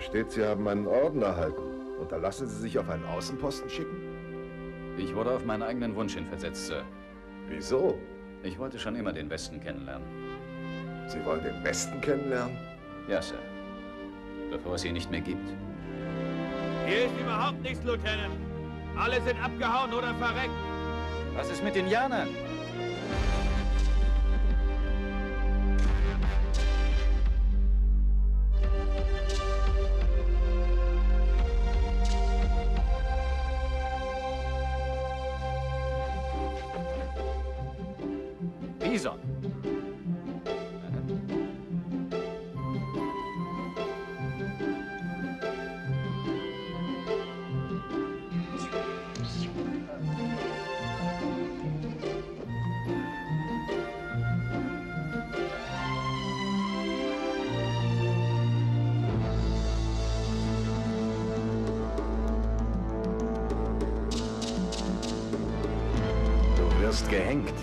steht, Sie haben einen Orden erhalten. Und da lassen Sie sich auf einen Außenposten schicken? Ich wurde auf meinen eigenen Wunsch hin versetzt, Sir. Wieso? Ich wollte schon immer den Westen kennenlernen. Sie wollen den Westen kennenlernen? Ja, Sir. Bevor es ihn nicht mehr gibt. Hier ist überhaupt nichts, Lieutenant. Alle sind abgehauen oder verreckt. Was ist mit den Bison. Du wirst gehängt.